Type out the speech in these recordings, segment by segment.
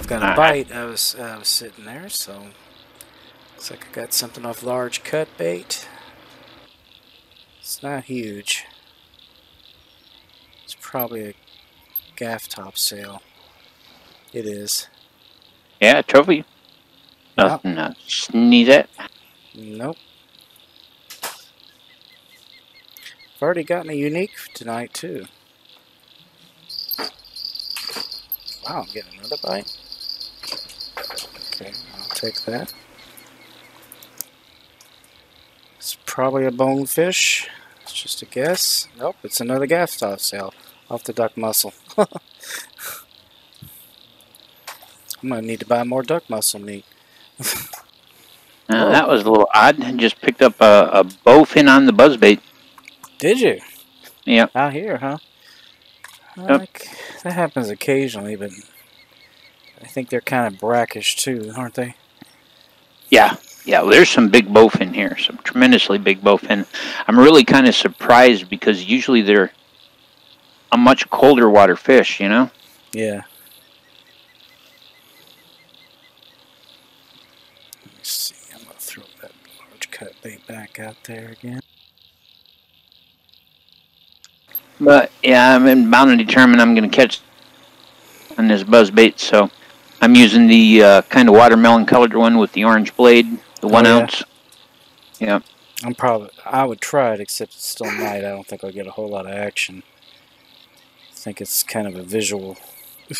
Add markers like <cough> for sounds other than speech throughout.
I've got a bite. I was I was sitting there, so looks like I got something off large cut bait. It's not huge. It's probably a gaff top sail. It is. Yeah, trophy. Nothing to sneeze at. Nope. I've already gotten a unique tonight too. Wow, I'm getting another bite. Okay, I'll take that. It's probably a bonefish. It's just a guess. Nope, it's another gaff top sail off the duck mussel. <laughs> I'm gonna need to buy more duck mussel meat. Uh, Oh. That was a little odd. Just picked up a, a bowfin on the buzzbait. Did you? Yeah. Out here, huh? Yep. Like, that happens occasionally, but I think they're kind of brackish too, aren't they? Yeah, yeah. Well, there's some big bowfin here, some tremendously big bowfin. I'm really kind of surprised because usually they're a much colder water fish, you know. Yeah. Let's see. I'm gonna throw that large cut bait back out there again. But yeah, I'm bound to determine I'm going to catch on this buzz bait, So I'm using the uh, kind of watermelon colored one with the orange blade, the one yeah. ounce. Yeah. I'm probably. I would try it, except it's still night. I don't think I'll get a whole lot of action. I think it's kind of a visual. <laughs>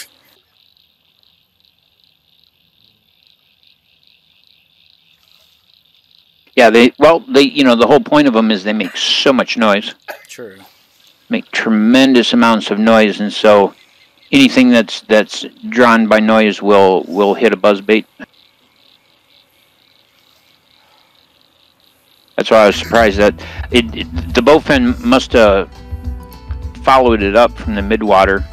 Yeah, they well, they you know the whole point of them is they make so much noise, True. make tremendous amounts of noise, and so anything that's that's drawn by noise will will hit a buzzbait. That's why I was surprised that it, it the bowfin must have followed it up from the midwater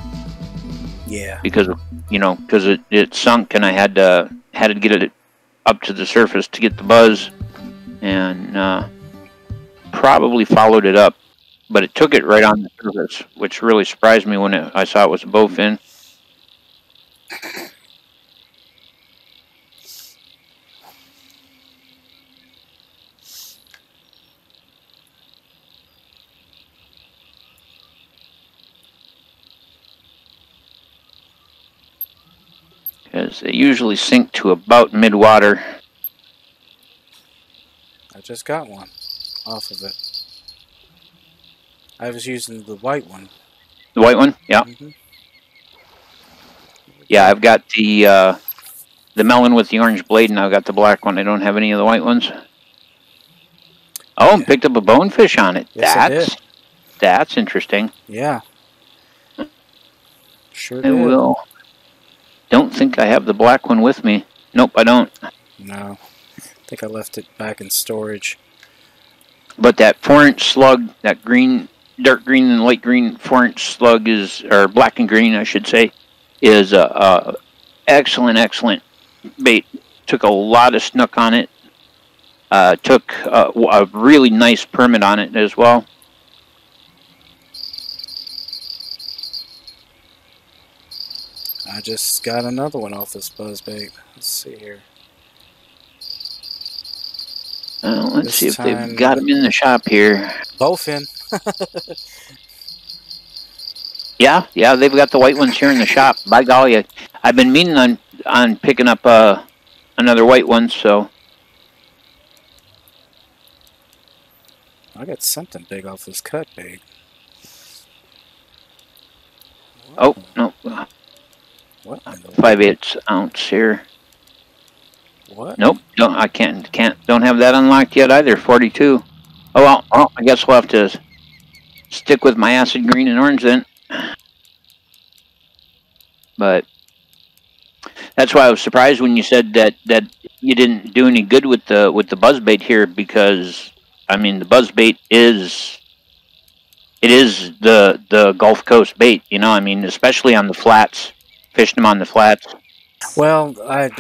Yeah. because you know because it, it sunk and I had to had to get it up to the surface to get the buzz and uh, probably followed it up but it took it right on the surface which really surprised me when it, I saw it was a bowfin because they usually sink to about midwater I just got one off of it. I was using the white one. the white one? Yeah. Mhm. yeah I've got the uh, the melon with the orange blade and I've got the black one. I don't have any of the white ones. Oh and picked up a bonefish on it. Yes, that's that's interesting. Yeah. Sure I will. Don't think I have the black one with me. Nope I don't. No. I think I left it back in storage. but that four inch slug that green dark green and light green four inch slug is or black and green I should say is a, a excellent excellent bait took a lot of snook on it uh, took a, a really nice permit on it as well I just got another one off this buzzbait. Let's see here. uh, let's This see if time- they've got them in the shop here Bowfin. Yeah yeah they've got the white ones here in the shop by golly I, I've been meaning on on picking up uh, another white one so I got something big off this cut bait. oh no uh, What? five eighths ounce here What? Nope, don't I can't can't don't have that unlocked yet either. Forty two. Oh well, well, I guess we'll have to stick with my acid green and orange then. But that's why I was surprised when you said that that you didn't do any good with the with the buzzbait here because I mean the buzzbait is it is the the Gulf Coast bait. You know, I mean, especially on the flats, fishing them on the flats. Well, I,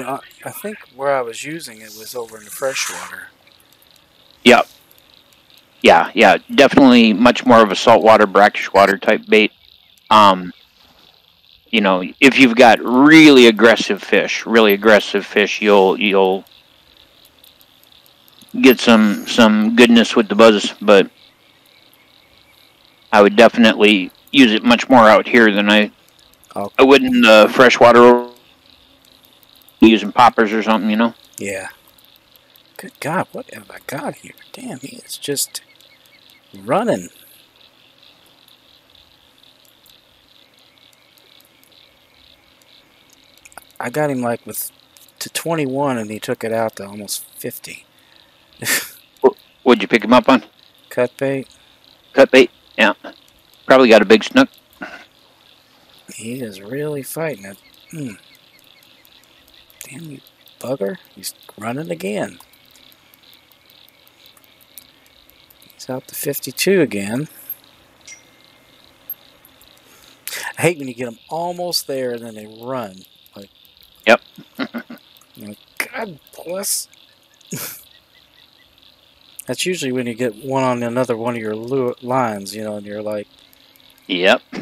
I think where I was using it was over in the freshwater. Yep. Yeah, yeah, definitely much more of a saltwater, brackish water type bait. Um, you know, if you've got really aggressive fish, really aggressive fish, you'll you'll get some some goodness with the buzz, but I would definitely use it much more out here than I Okay. I would in the freshwater using poppers or something, you know. Yeah. Good God, what have I got here? Damn, it's just running. I got him like with to 21 and he took it out to almost 50. What'd you pick him up on? Cut bait. Cut bait? Yeah. Probably got a big snook. He is really fighting it. Hmm. Damn you bugger. He's running again. Out to 52 again. I hate when you get them almost there and then they run. Like, Yep. <laughs> you know, God bless. <laughs> That's usually when you get one on another one of your lines, you know, and you're like, Yep. <laughs>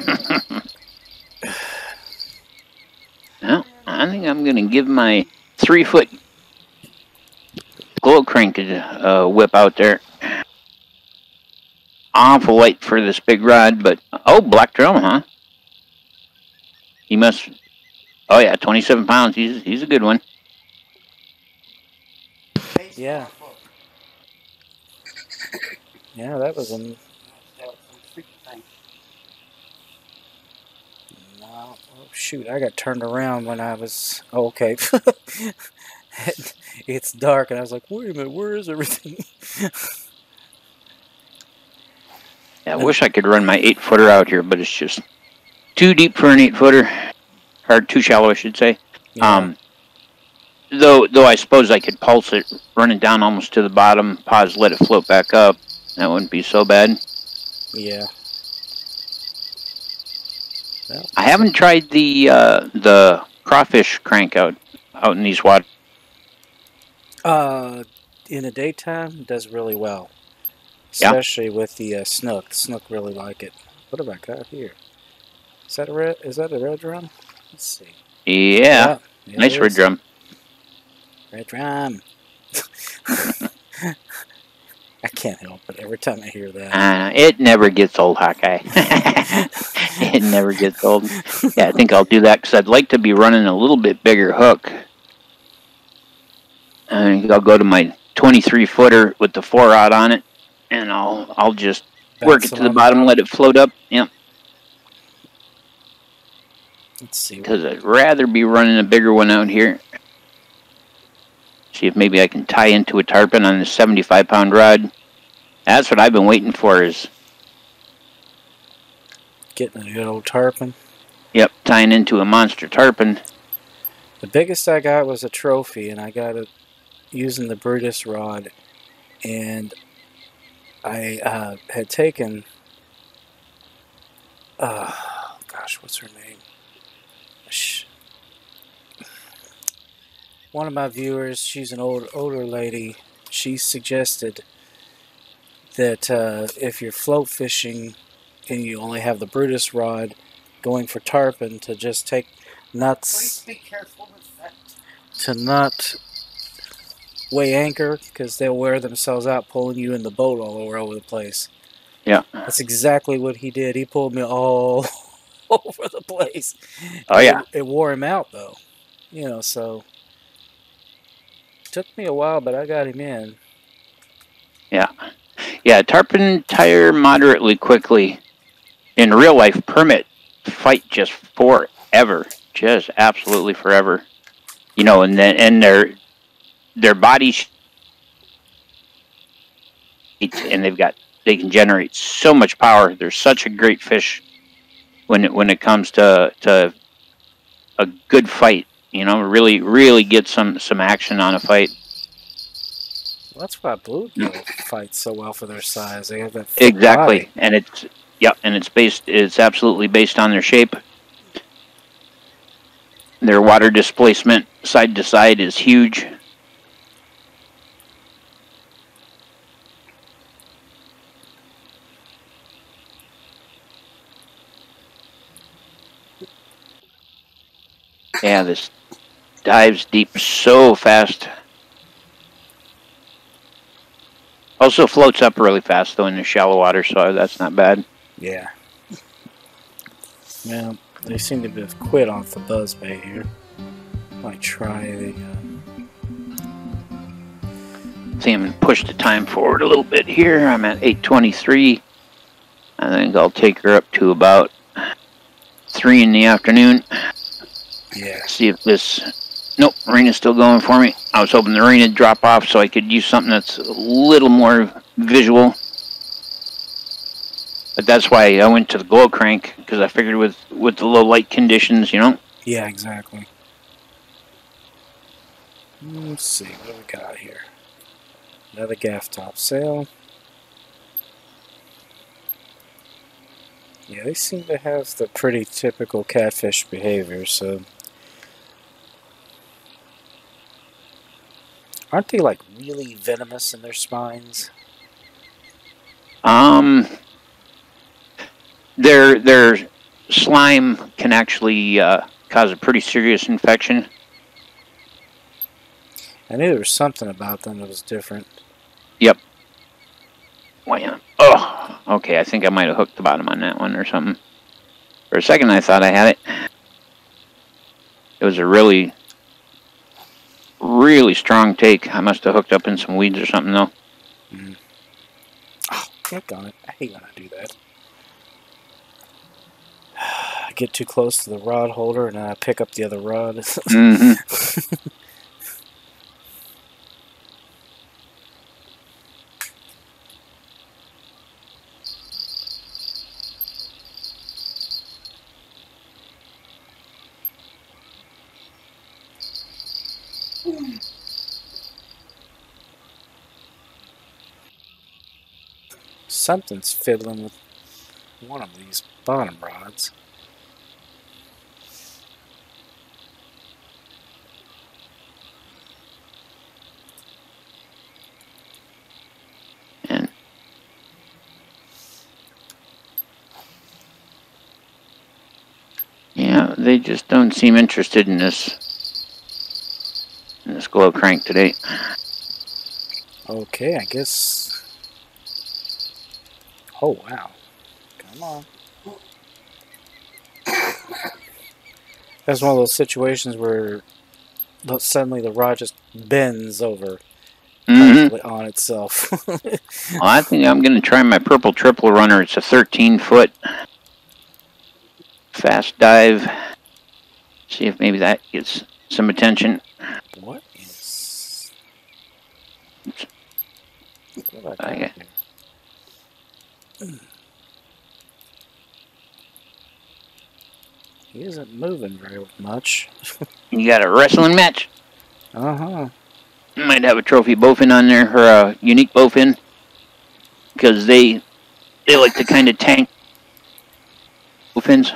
well, I think I'm going to give my three foot glow crank a uh, whip out there. Awful light for this big rod, but oh, black drum, huh? He must. Oh yeah, 27 pounds. He's he's a good one. yeah. Yeah, that was a No, oh, shoot, I got turned around when I was. Oh, okay. <laughs> it's dark, and I was like, wait a minute, where is everything? <laughs> Yeah, I wish I could run my eight footer out here, but it's just too deep for an eight footer, or too shallow, I should say. Yeah. Um, though, though I suppose I could pulse it, run it down almost to the bottom, pause, let it float back up. That wouldn't be so bad. yeah. Well, I haven't tried the uh, the crawfish crank out out in these waters. uh, in the daytime, it does really well. Yeah. Especially with the uh, snook. The snook really like it. What have I got here? Is that a red? Is that a red drum? Let's see. Yeah, it nice red drum. Red drum. <laughs> I can't help it every time I hear that. Uh, it never gets old, Hawkeye. <laughs> it never gets old. Yeah, I think I'll do that because I'd like to be running a little bit bigger hook. I think I'll go to my 23 footer with the four rod on it, and I'll I'll just work it to the bottom, let it float up. Yep, Let's see. because I'd rather be running a bigger one out here. See if maybe I can tie into a tarpon on the 75 pound rod. That's what I've been waiting for. Is Getting a good old tarpon. yep, tying into a monster tarpon. The biggest I got was a trophy, and I got it using the Brutus rod. And I uh, had taken. Uh, gosh, what's her name? One of my viewers, she's an old older lady. She suggested that uh, if you're float fishing and you only have the Brutus rod, going for tarpon, to just take nuts Please be careful with that. to not weigh anchor because they'll wear themselves out pulling you in the boat all over, over the place. Yeah. That's exactly what he did. He pulled me all <laughs> over the place. Oh yeah. It, it wore him out though. You know, so took me a while, but I got him in. Yeah, Yeah, tarpon tire moderately quickly. In real life, permit fight just forever, just absolutely forever. You know, and then and their their bodies and they've got they can generate so much power. They're such a great fish when it when it comes to to a good fight. You know, really, really get some some action on a fight. Well, that's why bluegill fights so well for their size. They have that Exactly, body. and it's yep, and it's based. It's absolutely based on their shape. Their water displacement side to side is huge. Yeah, this dives deep so fast. Also floats up really fast though in the shallow water, so that's not bad. Yeah. Well, they seem to have quit off the buzz buzzbait here. Might try the. Uh, See, I'm gonna push the time forward a little bit here. I'm at 8:23. I think I'll take her up to about three in the afternoon. Yeah. See if this. Nope, rain is still going for me. I was hoping the rain would drop off so I could use something that's a little more visual. But that's why I went to the glow crank because I figured with with the low light conditions, you know. Yeah, exactly. Let's see what do we got here. Another gaff top sail. Yeah, they seem to have the pretty typical catfish behavior, so. Aren't they like really venomous in their spines? Um, their their slime can actually uh, cause a pretty serious infection. I knew there was something about them that was different. Yep. Wham. Oh, okay. I think I might have hooked the bottom on that one or something. For a second, I thought I had it. It was a really, really strong take. I must have hooked up in some weeds or something, though. Oh, click on it. I hate when I do that. <sighs> I get too close to the rod holder and then I pick up the other rod. <laughs> hmm <laughs> Something's fiddling with one of these bottom rods. Yeah, they just don't seem interested in this in this glow crank today. Okay, I guess. Oh, wow. Come on. That's one of those situations where lo- suddenly the rod just bends over hmm on itself. <laughs> Well, I think I'm going to try my purple triple runner. It's a 13 foot fast dive. See if maybe that gets some attention. what is. What I got Okay. here? <clears throat> He isn't moving very much. You got a wrestling match. Uh huh. Might have a trophy bowfin on there or a unique bowfin because they they like to kind of tank bowfins.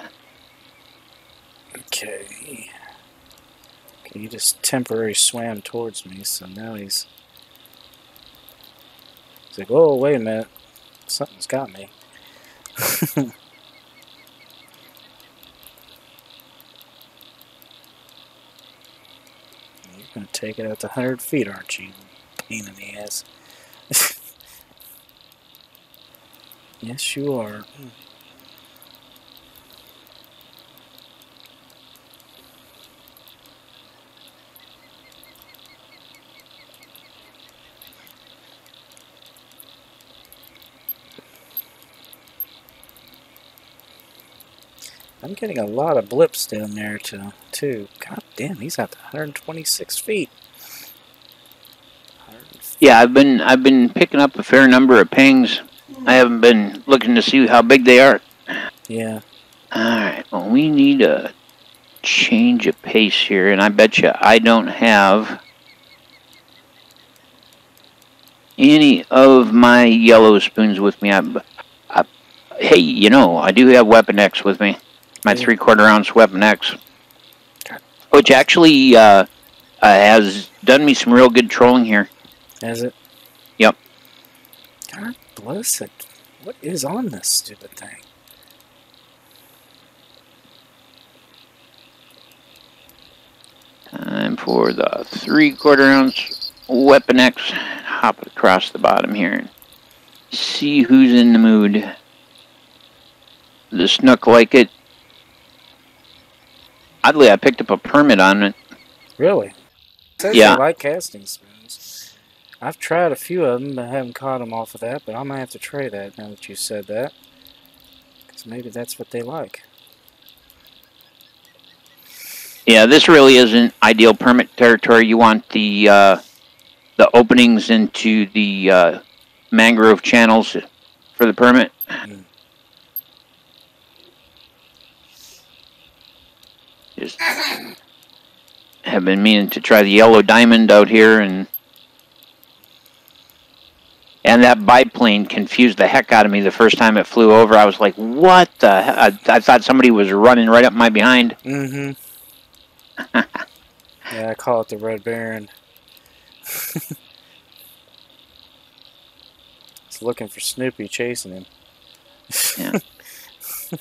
Okay. Okay, he just temporarily swam towards me, so now he's. He's like, oh, wait a minute. Something's got me. <laughs> You're going to take it out to 100 feet, aren't you? Pain in the ass. <laughs> yes, you are. I'm getting a lot of blips down there too. too. God damn, he's at 126 feet. Yeah, I've been I've been picking up a fair number of pings. I haven't been looking to see how big they are. Yeah, All right. Well, we need a change of pace here, and I bet you I don't have any of my yellow spoons with me. I, I, hey, you know, I do have Weapon X with me. My three quarter ounce Weapon X. Which actually uh, uh, has done me some real good trolling here. Has it? Yep. God bless it. What is on this stupid thing? Time for the three quarter ounce Weapon X. Hop it across the bottom here and see who's in the mood. The snook like it. Oddly, I picked up a permit on it. Really? Says Yeah. they like casting spoons. I've tried a few of them, but haven't caught them off of that. But I might have to try that now that you said that, because maybe that's what they like. Yeah, this really isn't ideal permit territory. You want the uh, the openings into the uh, mangrove channels for the permit. Mm. Just have been meaning to try the yellow diamond out here, and and that biplane confused the heck out of me the first time it flew over. I was like, "What the?" he- I, I thought somebody was running right up my behind. Mm-hmm. <laughs> yeah, I call it the Red Baron. <laughs> It's looking for Snoopy chasing him. Yeah. <laughs>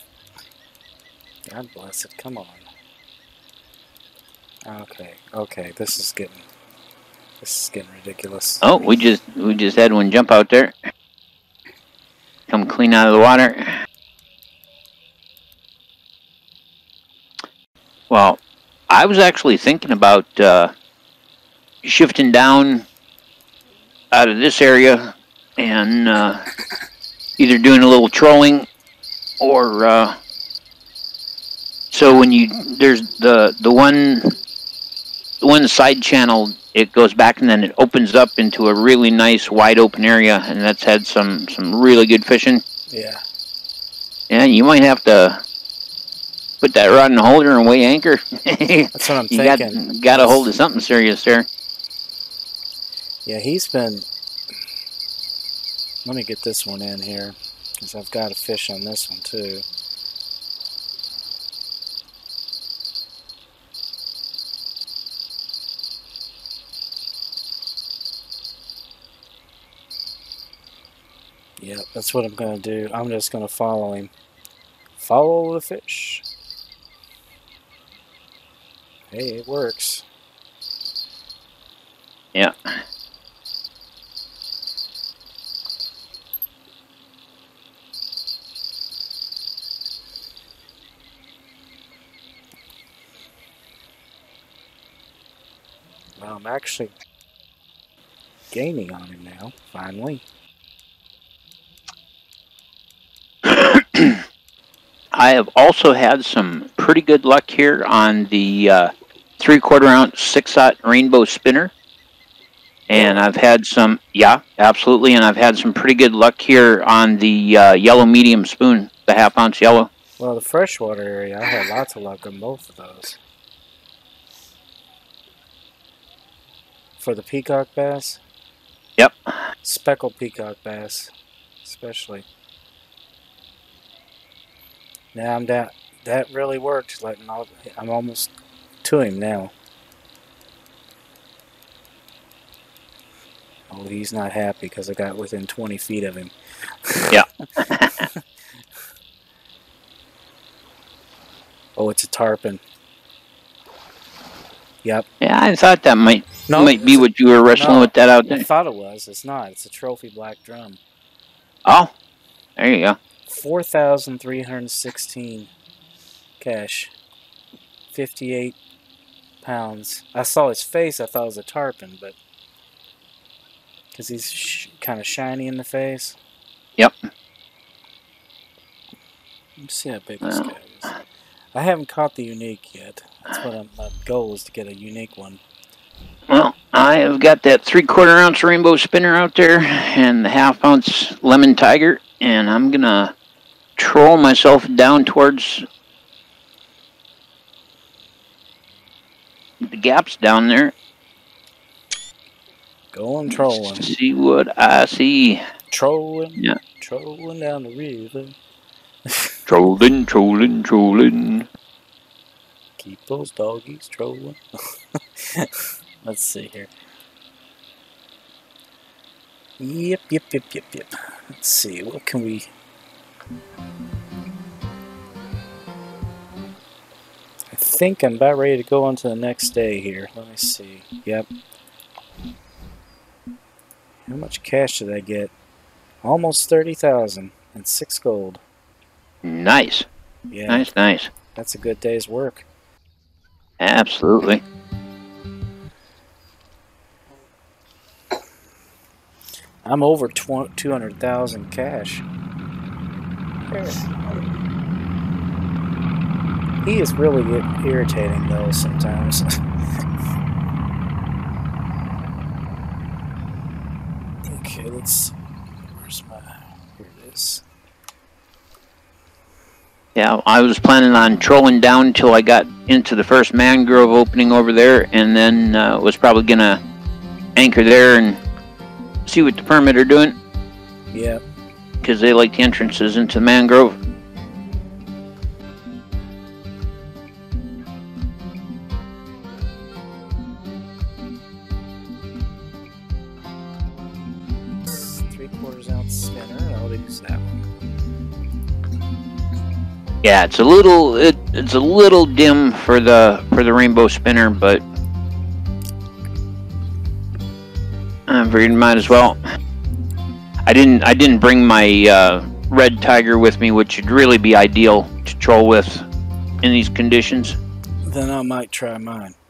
God bless it. Come on. Okay, okay. This is getting this is getting ridiculous. Oh, we just we just had one jump out there. Come clean out of the water. Well, I was actually thinking about uh, shifting down out of this area and uh, either doing a little trolling or uh, so when you there's the the one one side channel it goes back and then it opens up into a really nice wide open area and that's had some some really good fishing Yeah. and you might have to put that rod in the holder and weigh anchor you <laughs> That's what I'm got thinking. got a hold of something serious there Yeah, he's been. Let me get this one in here because I've got a fish on this one too. Yep, that's what I'm going to do. I'm just going to follow him. Follow the fish. Hey, it works. yeah Well, I'm actually gaining on him now, finally. <clears throat> I have also had some pretty good luck here on the uh, three quarter ounce six aught rainbow spinner. And I've had some, yeah, absolutely. And I've had some pretty good luck here on the uh, yellow medium spoon, the half ounce yellow. Well, the freshwater area, I had lots of luck on both of those. For the peacock bass? Yep. Speckled peacock bass, especially. Now I'm down. That really worked. Letting all, I'm almost to him now. Oh, he's not happy because I got within 20 feet of him. <laughs> Yeah. <laughs> oh, it's a tarpon. Yep. Yeah, I thought that might No, might be what you were wrestling no, with that out there. I thought it was. It's not. It's a trophy black drum. Oh, there you go. 4,316 cash. 58 pounds. I saw his face. I thought it was a tarpon, but. Because he's sh- kind of shiny in the face. Yep. Let me see how big this guy is. I haven't caught the unique yet. That's what I'm, my goal is to get a unique one. Well, I have got that three quarter ounce rainbow spinner out there and the half ounce lemon tiger, and I'm gonna troll myself down towards the gaps down there. Going trolling. See what I see. Trolling. Yeah. Trolling down the river. <laughs> Trolling, trolling, trolling. Keep those doggies trolling. <laughs> Let's see here. Yep, yep, yep, yep, yep. Let's see, what can we... I think I'm about ready to go on to the next day here. Let me see. Yep. How much cash did I get? Almost 30,000 and 6 gold. Nice, Yeah, nice, nice. that's a good day's work. Absolutely. I'm over 200,000 cash. He is really irritating though sometimes. <laughs> okay, let's. Where's my. Here it is. Yeah, I was planning on trolling down until I got into the first mangrove opening over there, and then uh, was probably gonna anchor there and see what the permit are doing, Yep. Because they like the entrances into the mangrove. Three quarters ounce spinner. I'll use that one. Yeah, it's a little it, it's a little dim for the for the rainbow spinner, but uh, I figured might as well. I didn't I didn't bring my uh, red tiger with me, which would really be ideal to troll with in these conditions. Then I might try mine. <laughs>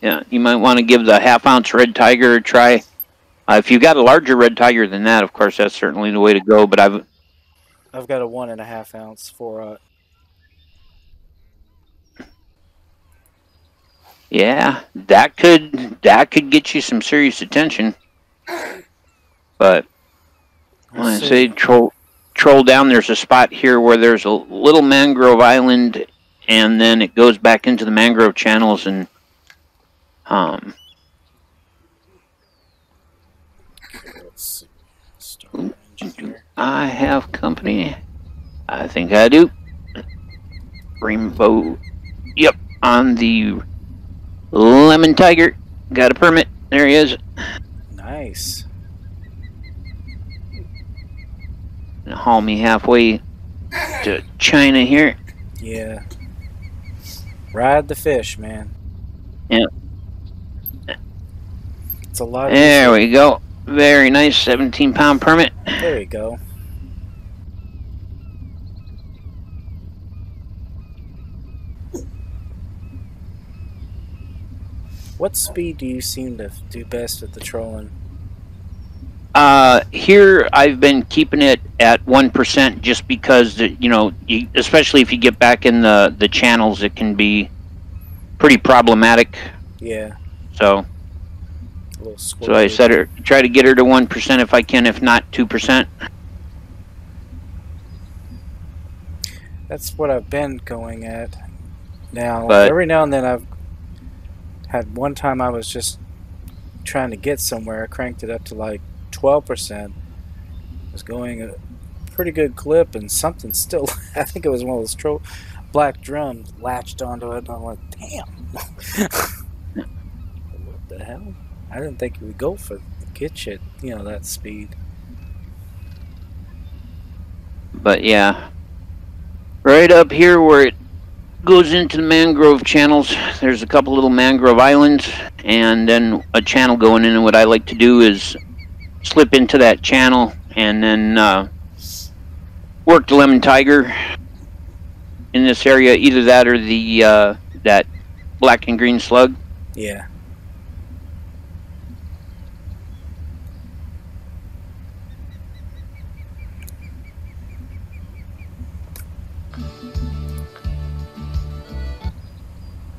Yeah, you might want to give the half ounce red tiger a try. Uh, if you've got a larger red tiger than that, of course, that's certainly the way to go. But I've I've got a one and a half ounce for uh, Yeah, that could that could get you some serious attention. But when I say troll troll down, there's a spot here where there's a little mangrove island, and then it goes back into the mangrove channels, and um, Let's see. Star engineer. I have company. I think I do. Rainbow. Yep, on the lemon tiger. Got a permit. There he is. Nice. Haul me halfway to China here. Yeah. Ride the fish, man. Yeah. It's a lot. There we go. Very nice 17 pound permit. There you go. What speed do you seem to do best at the trolling? Uh, here I've been keeping it at 1% just because, uh, you know, you, especially if you get back in the, the channels, it can be pretty problematic. Yeah, So, a little so I said her, try to get her to 1% if I can, if not 2%. That's what I've been going at. Now, But- every now and then I've had one time I was just trying to get somewhere. I cranked it up to like 12%. was going a pretty good clip, and something still, <laughs> I think it was one of those tro- black drums, latched onto it, and I'm like, damn. what the hell? I didn't think it would go for get you, you know, that speed. But yeah, right up here where it goes into the mangrove channels, there's a couple little mangrove islands, and then a channel going in. And what I like to do is slip into that channel and then uh, work the lemon tiger in this area. Either that or the uh, that black and green slug. Yeah.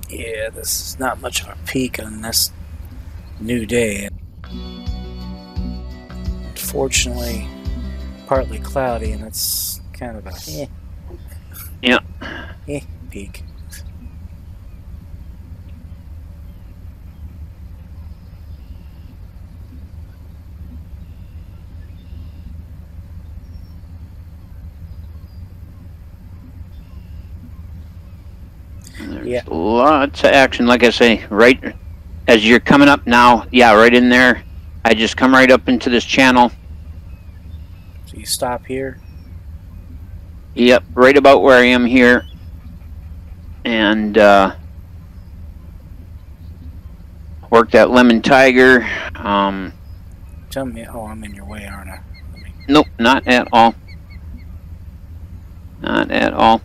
Yeah, this is not much of a peak on this new day. Unfortunately, partly cloudy, and it's yeah. Yeah. eh. Yeah. Eh, yeah. lots of action. Like I say, right as you're coming up now, yeah, right in there. I just come right up into this channel. So you stop here. Yep, right about where I am here. And uh, work that lemon tiger. Um, Tell me. Oh, I'm in your way, aren't I? Me- nope, not at all. Not at all.